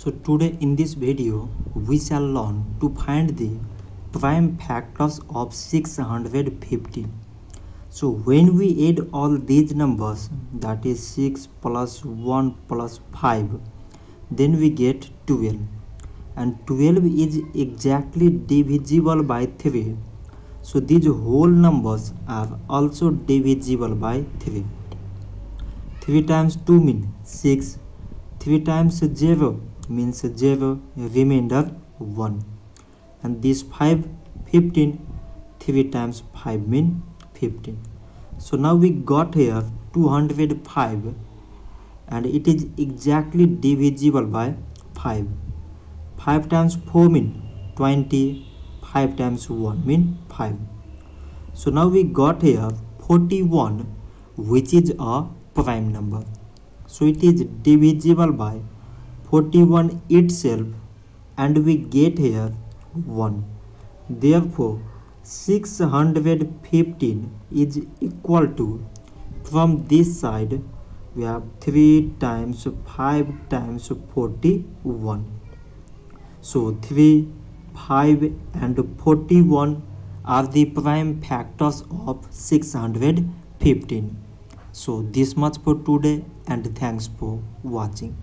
So today in this video we shall learn to find the prime factors of 650. So when we add all these numbers that is 6 plus 1 plus 5 then we get 12 and 12 is exactly divisible by 3 so these whole numbers are also divisible by 3 3 times 2 means 6 3 times 0 means 0 remainder 1 and this 5 15 3 times 5 mean 15 so now we got here 205 and it is exactly divisible by 5 5 times 4 mean 20 5 times 1 mean 5 so now we got here 41 which is a prime number. So it is divisible by 41 itself and we get here 1 therefore 615 is equal to from this side we have 3 times 5 times 41 so 3 5 and 41 are the prime factors of 615 so this much for today and thanks for watching